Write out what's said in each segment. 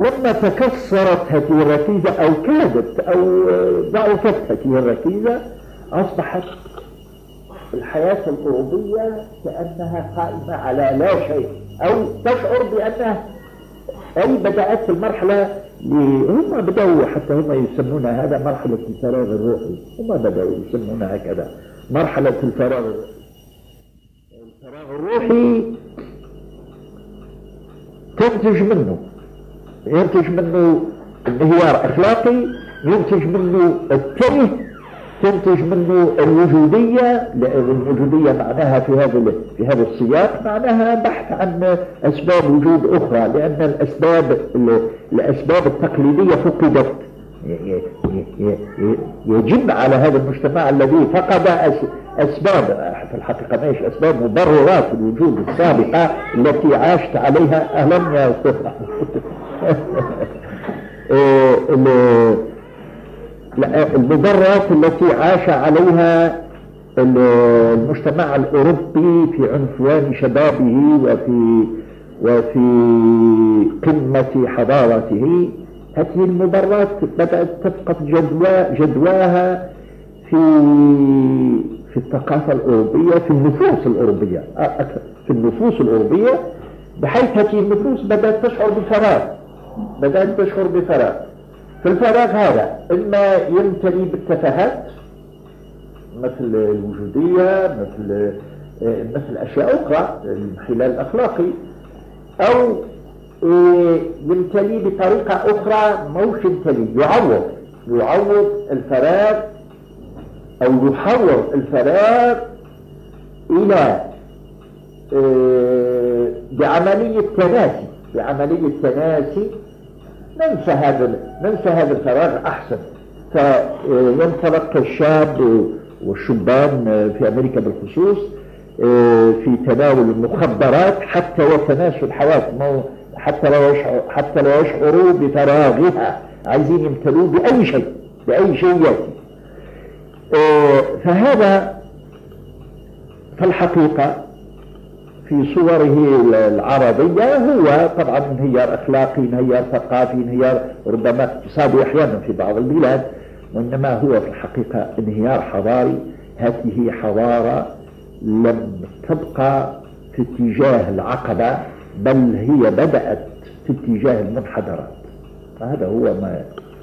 لما تكسرت هذه الركيزة أو كادت أو ضعفت هذه الركيزة أصبحت الحياة الأوروبية كأنها قائمة على لا شيء أو تشعر بأنها أي بدأت المرحلة هم بدأوا حتى هم يسمون هذا مرحلة الفراغ الروحي هم بدأوا يسمون هكذا مرحلة الفراغ الفراغ الروحي تنتج منه. ينتج منه انهيار اخلاقي ينتج منه التره تنتج منه الوجودية الوجودية معناها في هذا في هذا السياق معناها بحث عن أسباب وجود أخرى لأن الأسباب الأسباب التقليدية فقدت. يجب على هذا المجتمع الذي فقد أسباب في الحقيقة ماهيش أسباب مبررات الوجود السابقة التي عاشت عليها أهلا يا أستاذ المبررات التي عاش عليها المجتمع الأوروبي في عنفوان شبابه وفي وفي قمة حضارته. هذه المبررات بدأت تفقد جدوى جدواها في في الثقافة الأوروبية في النفوس الأوروبية في النفوس الأوروبية بحيث هذه النفوس بدأت تشعر بفراغ. بدأت تشعر بفراغ في الفراغ هذا إما يمتلي بالتفاهات مثل الوجودية مثل مثل أشياء أخرى الانحلال الأخلاقي أو يمتلي بطريقة أخرى موش يمتلي يعوض. يعوض الفراغ أو يحول الفراغ إلى بعملية تناسي. بعملية تناسي ننسى هذا ننسى هذا الفراغ أحسن. فينطلق الشاب والشبان في أمريكا بالخصوص في تناول المخدرات حتى وتناسوا الحواس حتى يشعر حتى لو يشعروا بفراغها. عايزين يمتلوه بأي شيء بأي شيء يأتي. فهذا في الحقيقة في صوره العربية هو طبعا انهيار أخلاقي انهيار ثقافي انهيار ربما اقتصادي أحيانا في بعض البلاد وإنما هو في الحقيقة انهيار حضاري. هذه حضارة لم تبقى في اتجاه العقبة بل هي بدأت في اتجاه المنحدرات. فهذا هو ما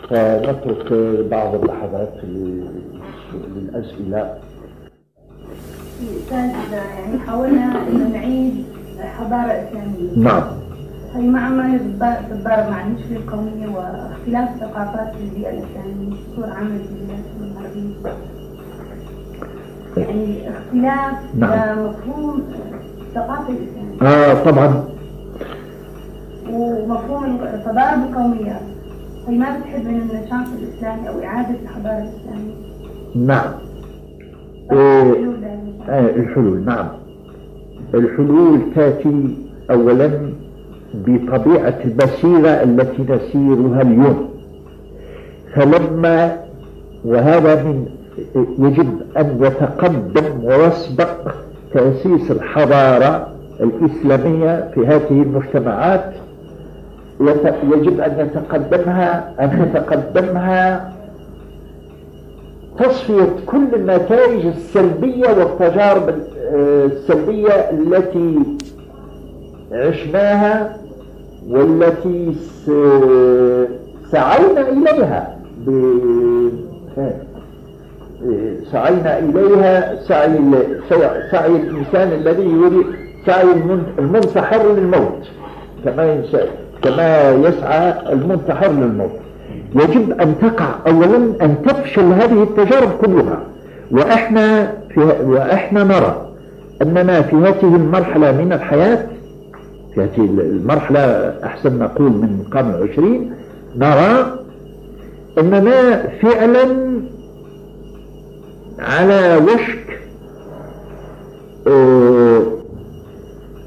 فنترك بعض اللحظات للأسئلة. يعني حاولنا إنه نعيد حضارة إسلامية. نعم. هي مع ما تتضارب مع المشكلة القومية واختلاف ثقافات البيئة الإسلامية بصوره عامة في البلاد الغربيه. يعني اختلاف نعم. مفهوم الثقافه الاسلاميه. آه طبعا. ومفهوم تضارب القوميات. هي ما بتحب من النشاط الإسلامي أو إعادة الحضارة الإسلامية. نعم. آه الحلول نعم. الحلول تأتي أولا بطبيعة المسيرة التي نسيرها اليوم. فلما وهذا من يجب أن يتقدم ويسبق تأسيس الحضارة الإسلامية في هذه المجتمعات يجب أن يتقدمها أن يتقدمها تصفية كل النتائج السلبية والتجارب السلبية التي عشناها والتي سعينا إليها سعينا إليها سعي سعي الإنسان الذي يريد سعي المنتحر للموت كما كما يسعى المنتحر للموت. يجب أن تقع أولا أن تفشل هذه التجارب كلها. وإحنا, في وإحنا نرى أننا في هذه المرحلة من الحياة في هذه المرحلة أحسن نقول من القرن العشرين نرى أننا فعلا على وشك آه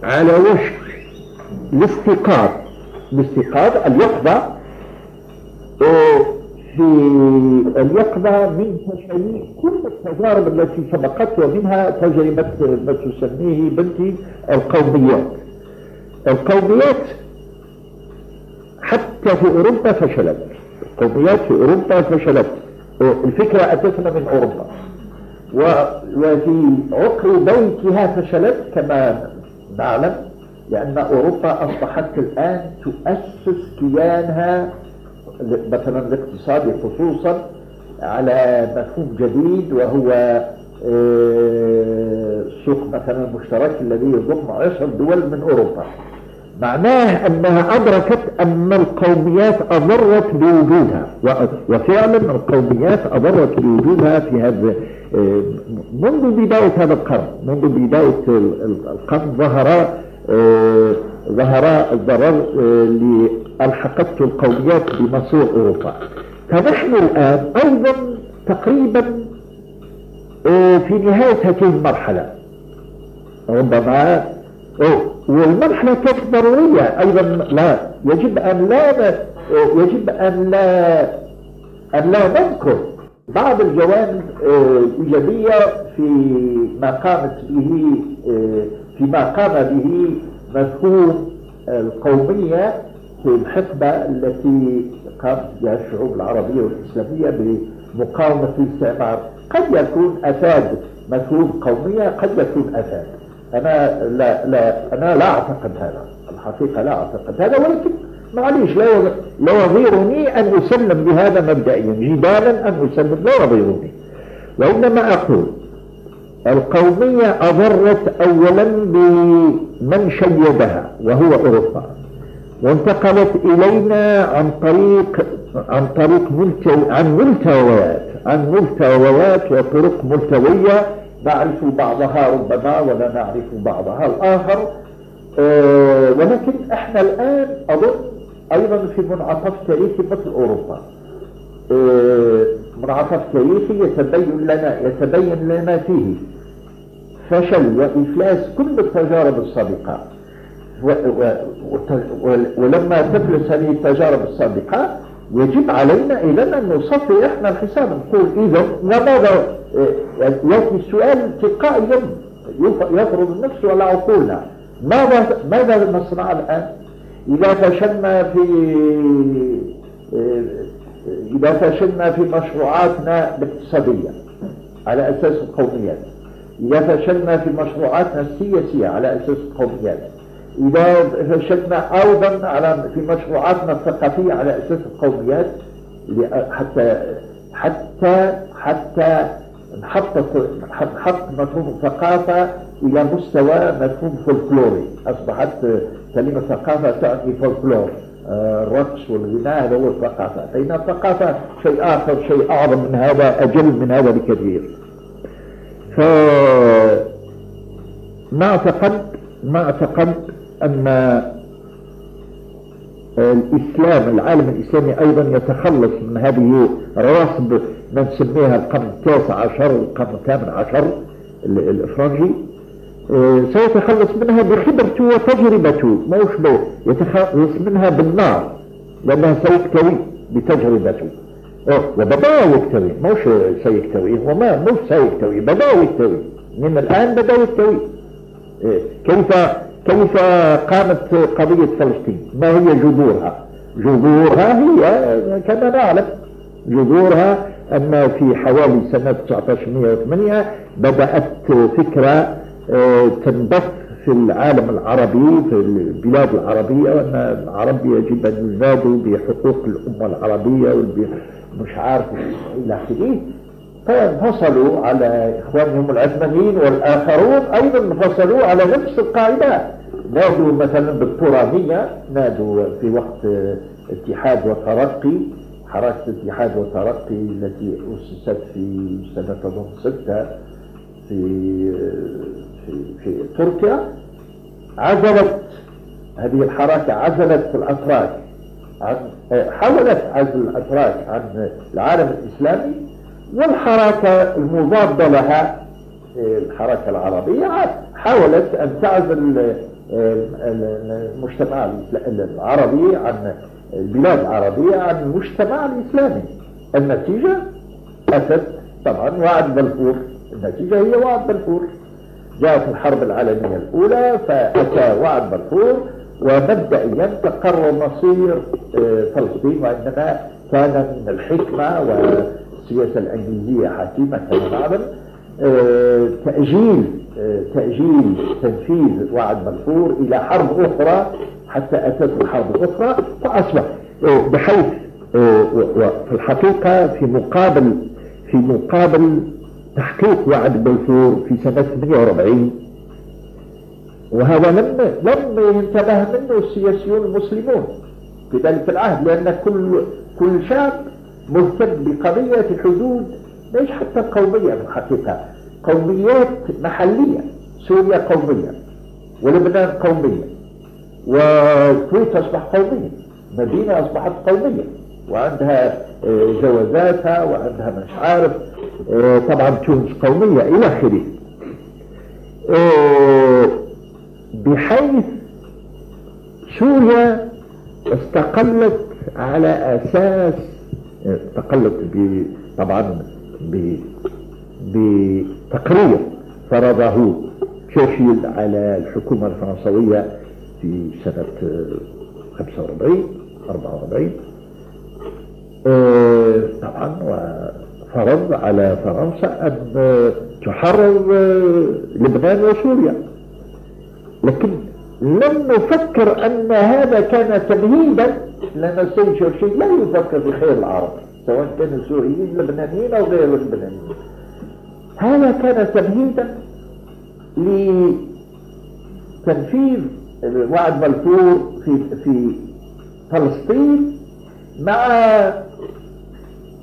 على وشك الاستيقاظ. الاستيقاظ اليقظة في اليقظة من تشريع كل التجارب التي سبقت ومنها تجربة ما تسميه بنتي القوميات. القوميات حتى حتى في أوروبا فشلت. القوميات في أوروبا فشلت. الفكرة أتتنا من أوروبا. وفي عقر بيتها فشلت كما نعلم لأن أوروبا أصبحت الآن تؤسس كيانها مثلا الاقتصادي خصوصا على مفهوم جديد وهو السوق آه، مثلا المشترك الذي يضم عشر دول من أوروبا. معناه أنها أدركت أن القوميات أضرت بوجودها وفعلا القوميات أضرت بوجودها في هذا آه، منذ بداية هذا القرن منذ بداية القرن ظهر ظهر الضرر اللي ألحقته القوميات بمصير أوروبا. فنحن الآن أيضا تقريبا آه، في نهاية هذه المرحلة. ربما والمرحلة كانت ضرورية أيضا لا. يجب أن لا آه، يجب أن لا أن لا نذكر بعض الجوانب آه، الإيجابية في ما قامت به فيما قام به مفهوم القومية في الحقبة التي قامت بها الشعوب العربية والإسلامية بمقاومة الاستعمار. قد يكون أفاد مفهوم قومية قد يكون أفاد أنا لا لا أنا لا أعتقد هذا. الحقيقة لا أعتقد هذا ولكن معليش لا لا يضيرني أن أسلم بهذا مبدئيا. جدالا أن أسلم لا يضيرني وإنما أقول القومية أضرت أولا بمن شيدها وهو أوروبا. وانتقلت إلينا عن طريق عن طريق ملتو عن ملتويات عن ملتويات وطرق ملتوية. نعرف بعضها ربما ولا نعرف بعضها الآخر. أه ولكن إحنا الآن أظن أيضا في منعطف تاريخي مثل أوروبا. أه منعطف تاريخي يتبين لنا يتبين لنا فيه. فشل وإفلاس كل التجارب السابقة. ولما تفلس هذه التجارب السابقة يجب علينا إذا أن نصفي إحنا الحساب. نقول إذا وماذا يأتي السؤال تلقائيا يفرض نفسه على عقولنا ماذا ماذا نصنع الآن؟ إذا فشلنا في إذا فشلنا في مشروعاتنا الاقتصادية على أساس القوميات. إذا فشلنا في مشروعاتنا السياسية على أساس القوميات. إذا فشلنا أيضا على في مشروعاتنا الثقافية على أساس القوميات. حتى حتى حتى نحط نحط مفهوم الثقافة إلى مستوى مفهوم فولكلوري. أصبحت كلمة ثقافة تعني فولكلور. الرقص والغناء هذا هو الثقافة فإن الثقافة شيء آخر شيء أعظم من هذا أجل من هذا بكثير. ف ما أعتقد ما أعتقد أن الإسلام العالم الإسلامي أيضا يتخلص من هذه رواسب ما نسميها القرن التاسع عشر والقرن الثامن عشر الإفرنجي سيتخلص منها بخبرته وتجربته. موش به؟ يتخلص منها بالنار لأنها سيكتوي بتجربته. وبدأ يكتوي. موش سيكتوي؟ هو ما مش سيكتوي بدأ يكتوي. من الآن بدأ يكتوي. آه، كيف كيف قامت قضية فلسطين؟ ما هي جذورها؟ جذورها هي كما نعلم جذورها أن في حوالي سنة 1908 بدأت فكرة تنبث في العالم العربي في البلاد العربية وأن العرب يجب أن ينادوا بحقوق الأمة العربية مش عارف إلى آخره. فانفصلوا على إخوانهم العثمانيين والآخرون أيضا انفصلوا على نفس القاعدة. نادوا مثلا بالترابية نادوا في وقت اتحاد وترقي حركة اتحاد وترقي التي أسست في سنة أظن ستة في في في تركيا عزلت هذه الحركة عزلت الأتراك عن حاولت عزل الأتراك عن العالم الإسلامي والحركة المضادة لها الحركة العربية حاولت أن تعزل المجتمع العربي عن البلاد العربية عن المجتمع الإسلامي. النتيجة أتت طبعا وعد بلفور. النتيجة هي وعد بلفور. جاءت الحرب العالمية الأولى فأتى وعد بلفور ومبدئيا تقرر مصير آه، فلسطين وإنما كان من الحكمة والسياسة الإنجليزية حكيمة كما آه، تأجيل آه، تأجيل تنفيذ وعد بلفور إلى حرب أخرى حتى أتت الحرب الأخرى فأصبح بحيث وفي الحقيقة في مقابل في مقابل تحقيق وعد بلفور في سنة 48 وهذا لم لم ينتبه منه السياسيون المسلمون. في ذلك العهد لأن كل كل شعب مهتم بقضية حدود ليش حتى قومية في الحقيقة قوميات محلية سوريا قومية ولبنان قومية والكويت أصبح قومية مدينة أصبحت قومية وعندها آه، جوازاتها وعندها مش عارف طبعا تونس قومية إلى آخره. آه، بحيث سوريا استقلت على أساس استقلت طبعا بتقرير فرضه تشرشيل على الحكومة الفرنسوية في سنة 45 44 آه، طبعا وفرض على فرنسا أن تحرر آه، لبنان وسوريا. لكن لم نفكر أن هذا كان تمهيدا. لأن السيد شرشيد لا يفكر بخير العرب سواء كانوا سوريين لبنانيين أو غير لبنانيين. هذا كان تمهيدا لتنفيذ وعد بلفور في في فلسطين مع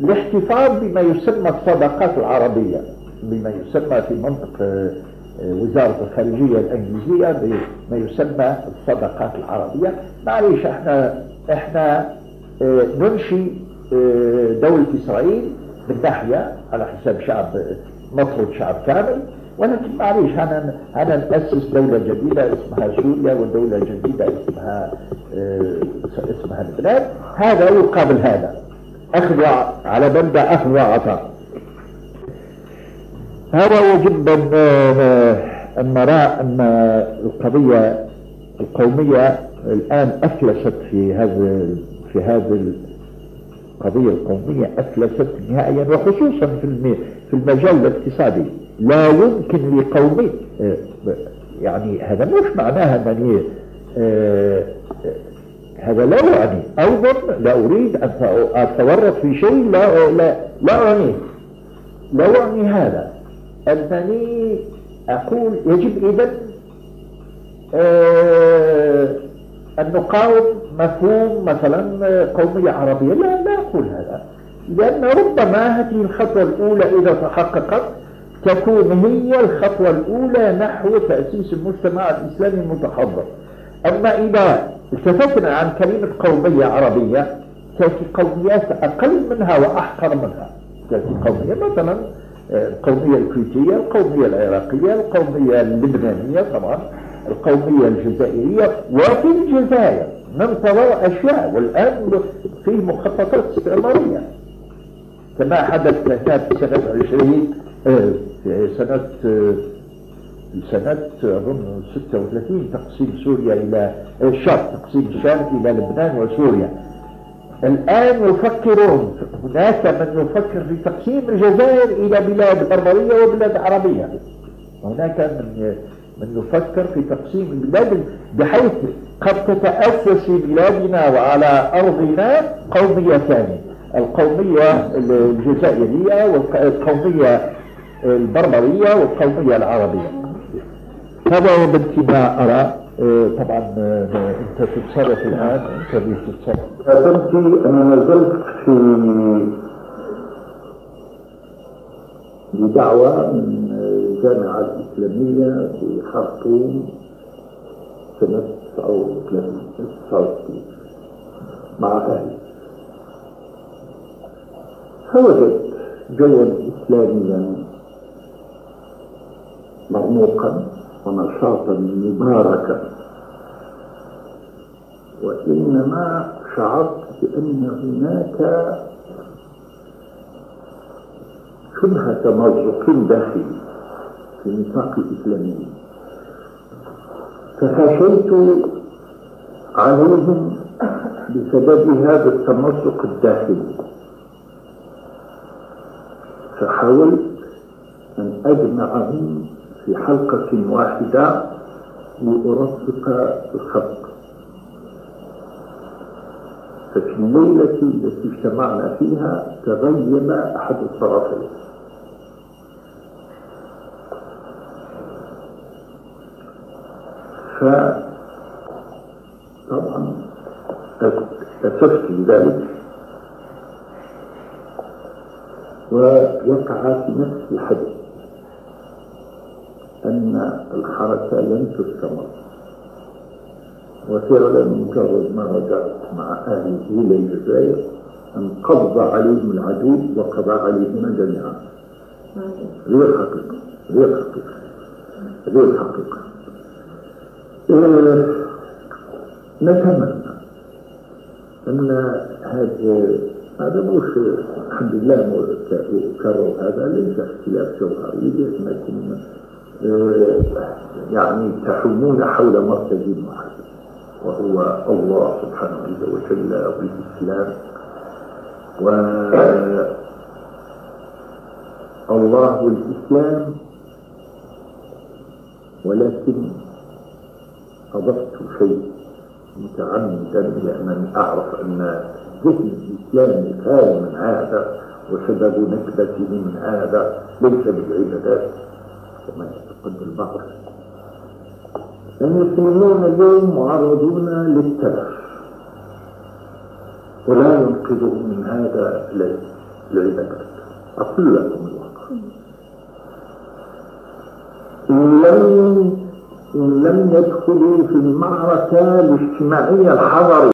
الاحتفاظ بما يسمى الصداقات العربية بما يسمى في منطق آه، وزارة الخارجية الإنجليزية بما يسمى الصداقات العربية. معليش إحنا إحنا آه، ننشي آه، دولة إسرائيل بالناحية على حساب شعب مطرد شعب كامل. ولكن معليش أنا أنا نأسس دولة جديدة اسمها سوريا ودولة جديدة اسمها اسمها لبنان. هذا يقابل هذا. أخذ على بلدة أخذ وعطاء هذا يجب أن نرى أن القضية القومية الآن أفلست في هذا في هذه القضية القومية أفلست نهائيا وخصوصا في في المجال الاقتصادي. لا يمكن لقومي يعني هذا مش معناها أنني هذا لا يعني أيضا لا أريد أن أتورط في شيء لا لا لا أعنيه لا أعني هذا. أنني أقول يجب إذا آه أن نقاوم مفهوم مثلا قومية عربية. لا لا أقول هذا. لأن ربما هذه الخطوة الأولى إذا تحققت تكون هي الخطوة الأولى نحو تأسيس المجتمع الإسلامي المتحضر. أما إذا التفتنا عن كلمة قومية عربية تأتي قوميات أقل منها وأحقر منها. تأتي قومية مثلا القومية الكويتية القومية العراقية القومية اللبنانية طبعا القومية الجزائرية وفي الجزائر ننتظر أشياء والآن في مخططات استعمارية. كما حدث سنة 20 آه، سنة سنة أظن 36 تقسيم سوريا إلى الشام تقسيم الشام إلى لبنان وسوريا. الآن يفكرون هناك من يفكر في تقسيم الجزائر إلى بلاد بربرية وبلاد عربية. هناك من من يفكر في تقسيم البلاد بحيث قد تتأسس في بلادنا وعلى أرضنا قومية ثانية. القومية الجزائرية والقومية البربرية والقومية العربية. هذا هو ما أرى آه، طبعا آه، أنت تتصرف الآن أنت اللي تتصرف بنتي أنا نزلت في بدعوة من الجامعة الإسلامية في خرطوم سنة 39 مع أهلي. فوجدت جوا إسلاميا مرموقا. ونشاطا مباركا وإنما شعرت بأن هناك شبه تمزق داخلي في النطاق الإسلامي فخشيت عليهم بسبب هذا التمزق الداخلي. فحاولت أن أجمعهم في حلقة واحدة لأرفق الخلق. ففي الليلة التي اجتمعنا فيها تغيب أحد الطرفين فطبعا أسفت لذلك ووقع في نفس الحدث. الحركة لن تستمر. وفعلا مجرد ما رجعت مع أهلي إلى الجزائر انقض عليهم العدو وقضى عليهما جميعا. هذه الحقيقة هذه الحقيقة هذه الحقيقة آه، نتمنى أن هذا هذا مش الحمد لله كرر هذا ليس اختلاف جوهري آه، يعني تحومون حول مركز واحد وهو الله سبحانه عز وجل والإسلام و الله والإسلام ولكن أضفت شيء متعمدا لأنني أعرف أن ذهن الإسلام كان من هذا وسبب نكبته من هذا ليس بالعبادات. كما يعتقد البعض المسلمون اليوم معرضون للتلف ولا ينقذهم من هذا العبادات أقول لكم الواقع. إن لم إن لم يدخلوا في المعركة الاجتماعية الحضرية